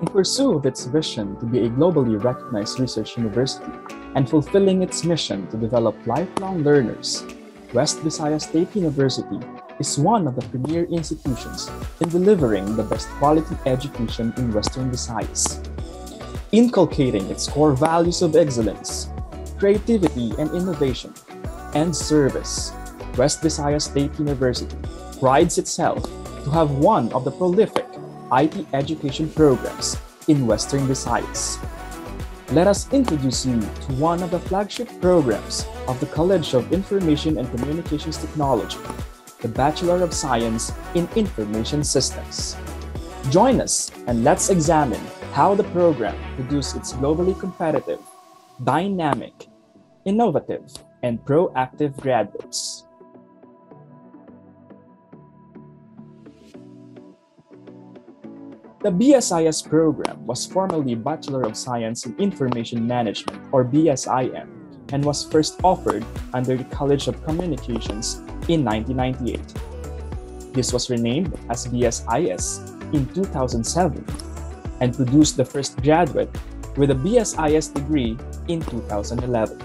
In pursuit of its vision to be a globally recognized research university and fulfilling its mission to develop lifelong learners, West Visayas State University is one of the premier institutions in delivering the best quality education in Western Visayas. Inculcating its core values of excellence, creativity and innovation, and service, West Visayas State University prides itself to have one of the prolific IT education programs in Western Visayas. Let us introduce you to one of the flagship programs of the College of Information and Communications Technology, the Bachelor of Science in Information Systems. Join us and let's examine how the program produced its globally competitive, dynamic, innovative, and proactive graduates. The BSIS program was formerly Bachelor of Science in Information Management or BSIM and was first offered under the College of Communications in 1998. This was renamed as BSIS in 2007 and produced the first graduate with a BSIS degree in 2011.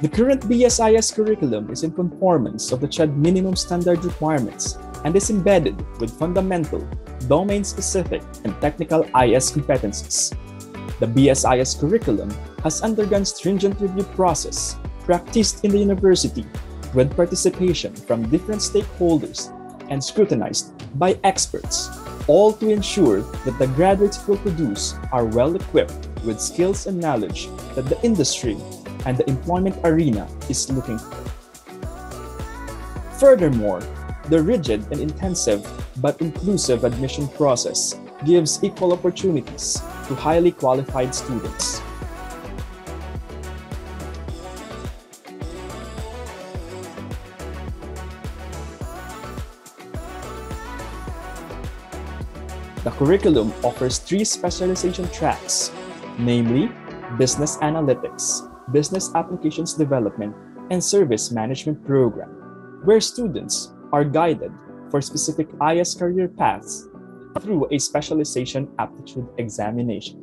The current BSIS curriculum is in conformance of the CHED minimum standard requirements and is embedded with fundamental, domain-specific, and technical IS competencies. The BSIS curriculum has undergone stringent review process practiced in the university with participation from different stakeholders and scrutinized by experts, all to ensure that the graduates will produce are well equipped with skills and knowledge that the industry and the employment arena is looking for. Furthermore, the rigid and intensive but inclusive admission process gives equal opportunities to highly qualified students. The curriculum offers three specialization tracks, namely Business Analytics, Business Applications Development, and Service Management Program, where students are guided for specific IS career paths through a specialization aptitude examination.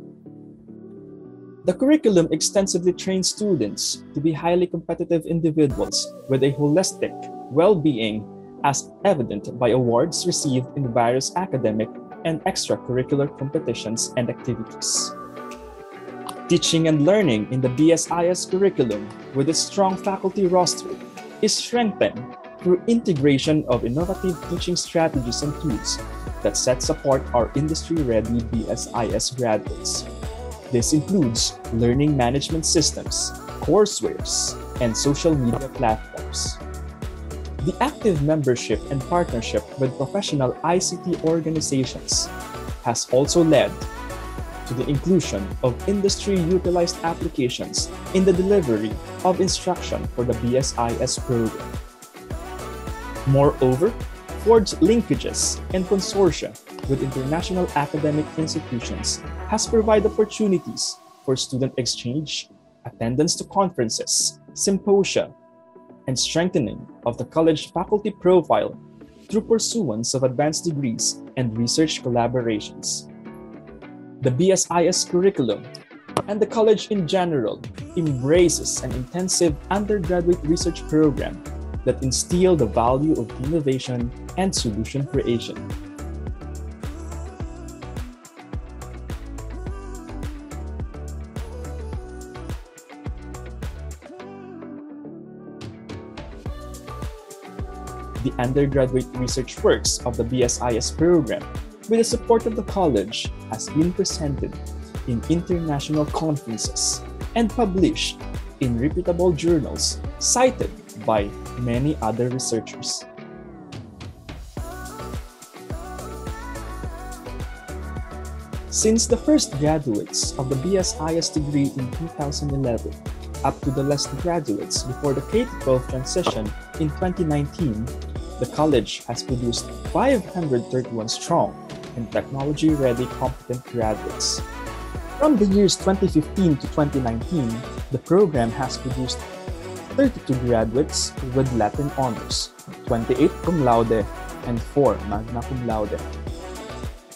The curriculum extensively trains students to be highly competitive individuals with a holistic well-being as evident by awards received in various academic and extracurricular competitions and activities. Teaching and learning in the BSIS curriculum with a strong faculty roster is strengthened through integration of innovative teaching strategies and tools that sets apart our industry-ready BSIS graduates. This includes learning management systems, coursewares, and social media platforms. The active membership and partnership with professional ICT organizations has also led to the inclusion of industry-utilized applications in the delivery of instruction for the BSIS program. Moreover, forged linkages and consortia with international academic institutions has provided opportunities for student exchange, attendance to conferences, symposia, and strengthening of the college faculty profile through pursuance of advanced degrees and research collaborations. The BSIS curriculum and the college in general embraces an intensive undergraduate research program that instill the value of innovation and solution creation. The undergraduate research works of the BSIS program, with the support of the college, has been presented in international conferences and published in reputable journals cited by many other researchers. Since the first graduates of the BSIS degree in 2011 up to the last graduates before the K-12 transition in 2019, the college has produced 531 strong and technology-ready competent graduates. From the years 2015 to 2019, the program has produced 32 graduates with Latin honors, 28 cum laude, and 4 magna cum laude.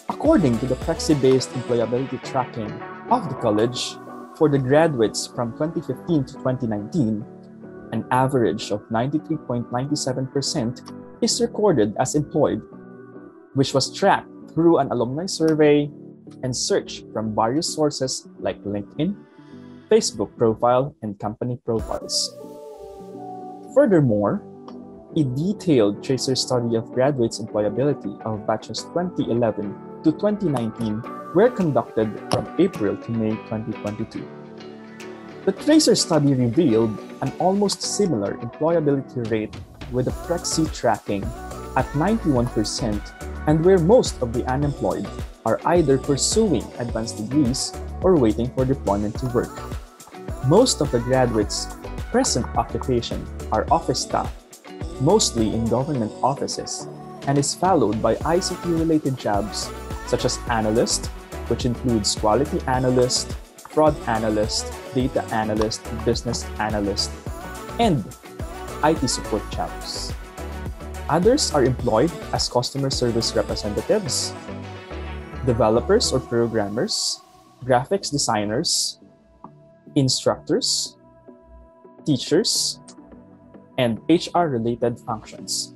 According to the proxy-based employability tracking of the college, for the graduates from 2015 to 2019, an average of 93.97% is recorded as employed, which was tracked through an alumni survey and search from various sources like LinkedIn, Facebook profile, and company profiles. Furthermore, a detailed tracer study of graduates' employability of batches 2011 to 2019 were conducted from April to May 2022. The tracer study revealed an almost similar employability rate with the proxy tracking at 91% and where most of the unemployed are either pursuing advanced degrees or waiting for deployment to work. Most of the graduates' present occupation are office staff, mostly in government offices, and is followed by ICT-related jobs such as analyst, which includes quality analyst, fraud analyst, data analyst, business analyst, and IT support jobs. Others are employed as customer service representatives, developers or programmers, graphics designers, instructors, teachers, and HR-related functions.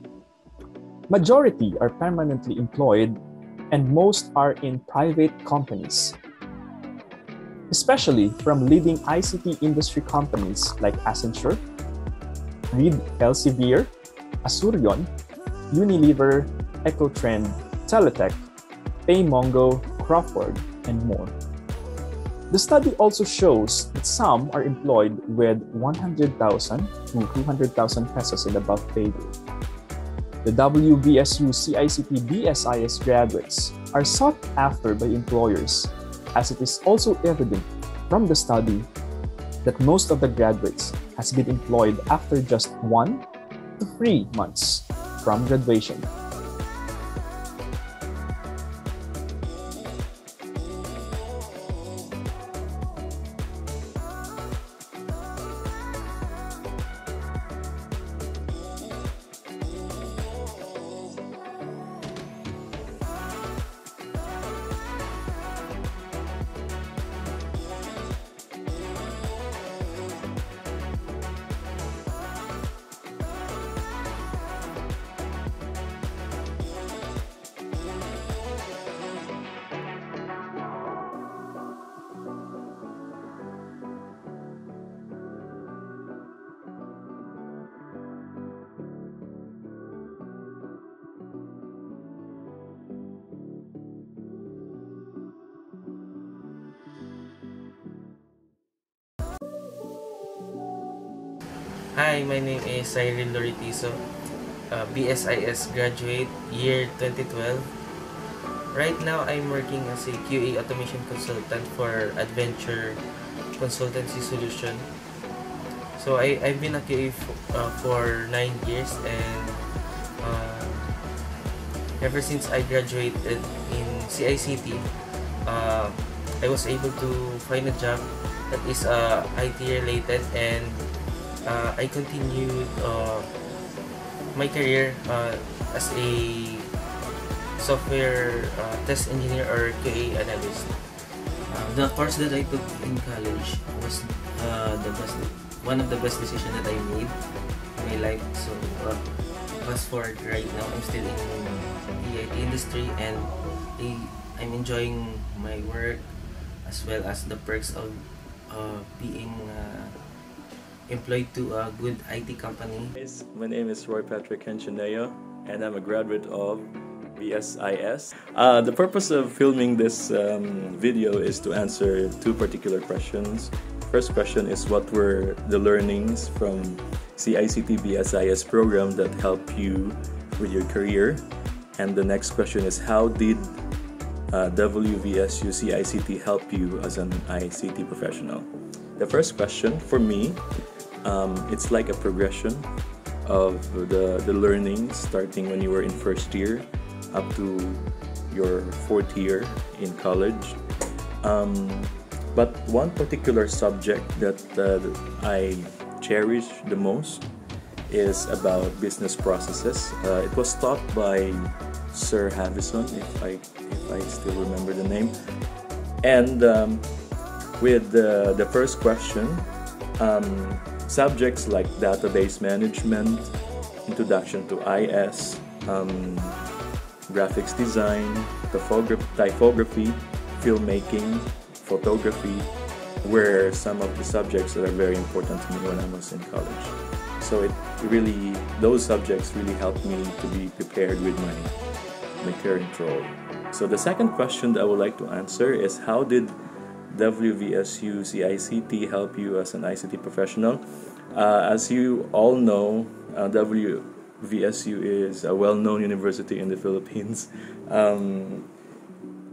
Majority are permanently employed and most are in private companies, especially from leading ICT industry companies like Accenture, Reed Elsevier, Asurion, Unilever, EcoTrend, Teletech, PayMongo, Crawford, and more. The study also shows that some are employed with 100,000 to 200,000 pesos and above pay grade. The WVSU CICT BSIS graduates are sought after by employers, as it is also evident from the study that most of the graduates has been employed after just one to three months from graduation. Hi, my name is Cyril Loritizo, uh, BSIS graduate, year 2012. Right now, I'm working as a QA automation consultant for Adventure Consultancy Solution. So I, I've been a QA uh, for 9 years and uh, ever since I graduated in CICT, uh, I was able to find a job that is uh, IT related and uh, I continued uh, my career uh, as a software uh, test engineer or QA analyst. Uh, the course that I took in college was the best, one of the best decisions that I made in my life. So, fast forward right now, I'm still in the IT industry and I'm enjoying my work as well as the perks of uh, being uh, employed to a good IT company. My name is Roy Patrick Henchineo, and I'm a graduate of BSIS. Uh, the purpose of filming this um, video is to answer two particular questions. First question is what were the learnings from CICT BSIS program that helped you with your career? And the next question is how did uh, WVSU CICT help you as an ICT professional? The first question for me um, it's like a progression of the, the learning starting when you were in first year up to your fourth year in college. Um, but one particular subject that uh, I cherish the most is about business processes. Uh, it was taught by Sir Havison, if I if I still remember the name. And um, with the, the first question, um, subjects like database management, introduction to IS, um, graphics design, typography, filmmaking, photography were some of the subjects that are very important to me when I was in college. So it really, those subjects really helped me to be prepared with my, my current role. So the second question that I would like to answer is how did WVSU CICT help you as an ICT professional? Uh, as you all know, uh, WVSU is a well-known university in the Philippines. Um,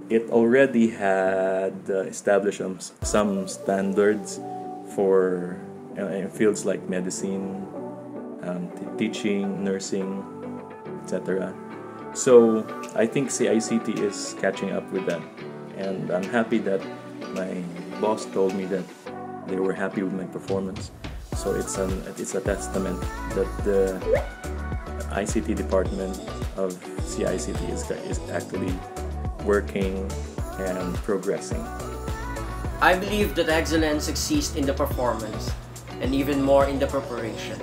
it already had uh, established um, some standards for uh, fields like medicine, um, teaching, nursing, etc. So I think CICT is catching up with that, and I'm happy that my boss told me that they were happy with my performance. So it's an it's a testament that the ICT department of CICT is, is actually working and progressing. I believe that excellence exists in the performance and even more in the preparation.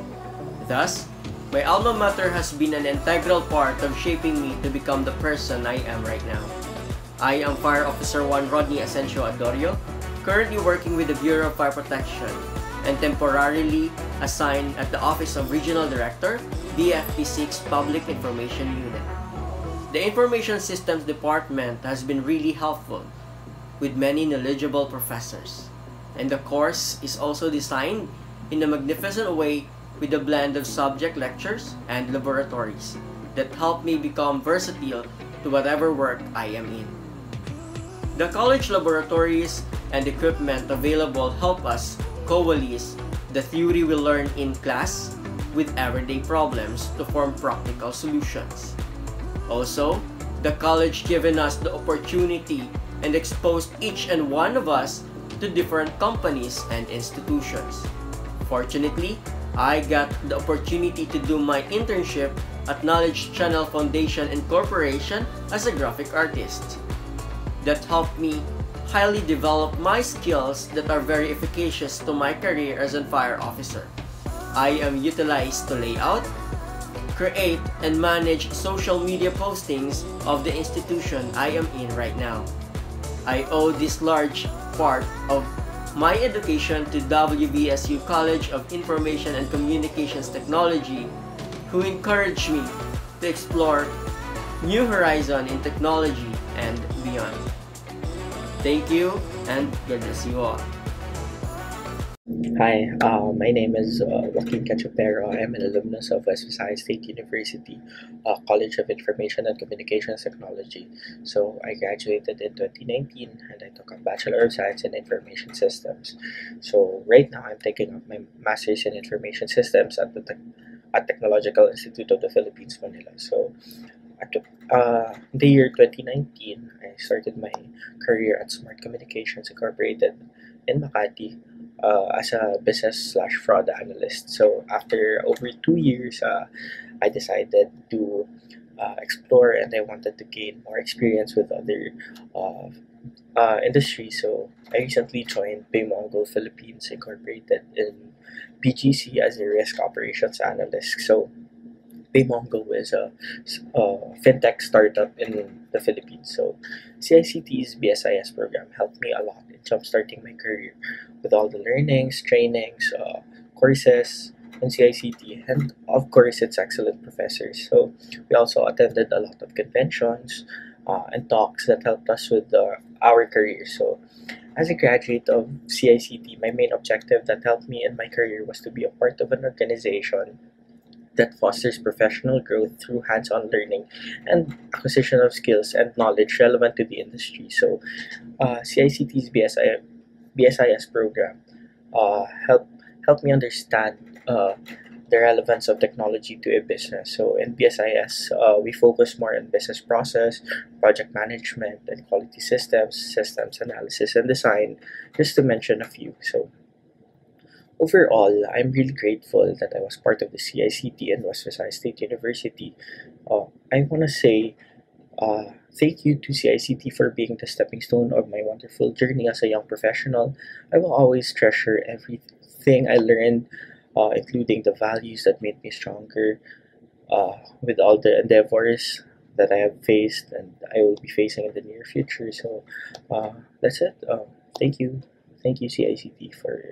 Thus, my alma mater has been an integral part of shaping me to become the person I am right now. I am Fire Officer 1 Rodney Asensio Adorio, currently working with the Bureau of Fire Protection and temporarily assigned at the Office of Regional Director, BFP6 Public Information Unit. The Information Systems Department has been really helpful with many knowledgeable professors. And the course is also designed in a magnificent way with a blend of subject lectures and laboratories that help me become versatile to whatever work I am in. The college laboratories and equipment available help us coalesce the theory we learn in class with everyday problems to form practical solutions. Also, the college given us the opportunity and exposed each and one of us to different companies and institutions. Fortunately, I got the opportunity to do my internship at Knowledge Channel Foundation and Corporation as a graphic artist. That helped me highly develop my skills that are very efficacious to my career as a fire officer. I am utilized to lay out, create and manage social media postings of the institution I am in right now. I owe this large part of my education to WVSU College of Information and Communications Technology, who encouraged me to explore new horizon in technology and beyond. Thank you and God bless you all. Hi, uh, my name is uh, Joaquin Cachapero. I'm an alumnus of West Visayas State University uh, College of Information and Communications Technology. So I graduated in 2019 and I took a Bachelor of Science in Information Systems. So right now I'm taking up my Master's in Information Systems at the te- at Technological Institute of the Philippines, Manila. So uh, the year 2019, I started my career at Smart Communications Incorporated in Makati uh, as a business slash fraud analyst. So after over two years, uh, I decided to uh, explore and I wanted to gain more experience with other uh, uh, industries. So I recently joined PayMongo Philippines Incorporated in BGC as a risk operations analyst. So PayMongo is a, a fintech startup in the Philippines. So CICT's BSIS program helped me a lot in jumpstarting my career with all the learnings, trainings, uh, courses in CICT, and of course, its excellent professors. So we also attended a lot of conventions uh, and talks that helped us with our career. So as a graduate of CICT, my main objective that helped me in my career was to be a part of an organization that fosters professional growth through hands-on learning and acquisition of skills and knowledge relevant to the industry. So, uh, CICT's BSI, BSIS program uh, help help me understand uh, the relevance of technology to a business. So in BSIS, uh, we focus more on business process, project management, and quality systems, systems analysis and design, just to mention a few. So overall, I'm really grateful that I was part of the CICT and West Visayas State University. Uh, I want to say uh, thank you to CICT for being the stepping stone of my wonderful journey as a young professional. I will always treasure everything I learned, uh, including the values that made me stronger, uh, with all the endeavors that I have faced and I will be facing in the near future. So uh, that's it. Uh, thank you. Thank you, CICT, for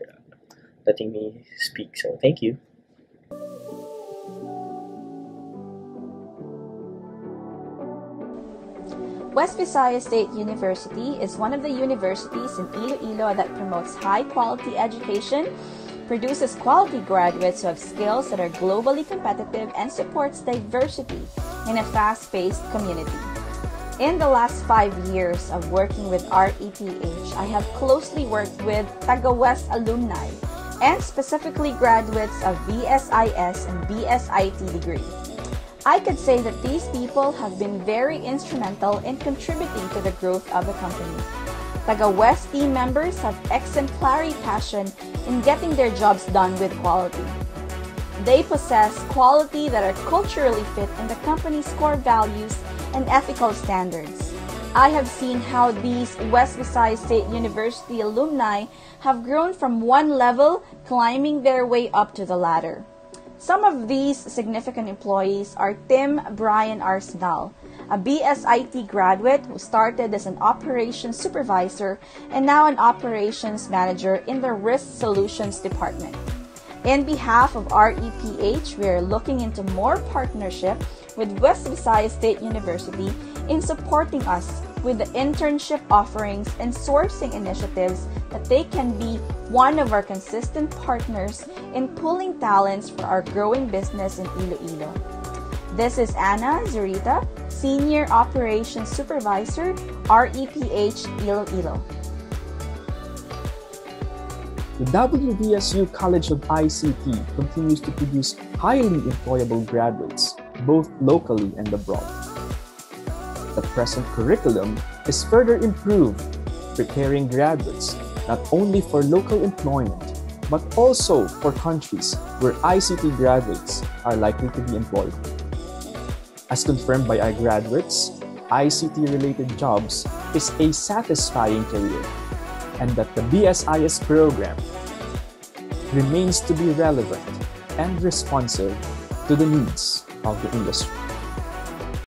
letting me speak. So thank you. West Visayas State University is one of the universities in Iloilo that promotes high quality education, produces quality graduates who have skills that are globally competitive, and supports diversity in a fast paced community. In the last five years of working with REPH, I have closely worked with Taga West alumni and specifically graduates of BSIS and BSIT degree. I could say that these people have been very instrumental in contributing to the growth of the company. Taga West team members have exemplary passion in getting their jobs done with quality. They possess quality that are culturally fit in the company's core values and ethical standards. I have seen how these West Visayas State University alumni have grown from one level, climbing their way up to the ladder. Some of these significant employees are Tim Brian Arsenal, a BSIT graduate who started as an operations supervisor and now an operations manager in the risk solutions department. In behalf of REPH, we are looking into more partnership with West Visayas State University in supporting us with the internship offerings and sourcing initiatives that they can be one of our consistent partners in pulling talents for our growing business in Iloilo. This is Anna Zurita, Senior Operations Supervisor, REPH Iloilo. The WVSU College of ICT continues to produce highly employable graduates, both locally and abroad. The present curriculum is further improved, preparing graduates not only for local employment, but also for countries where ICT graduates are likely to be employed. As confirmed by our graduates, ICT related jobs is a satisfying career and that the BSIS program remains to be relevant and responsive to the needs of the industry.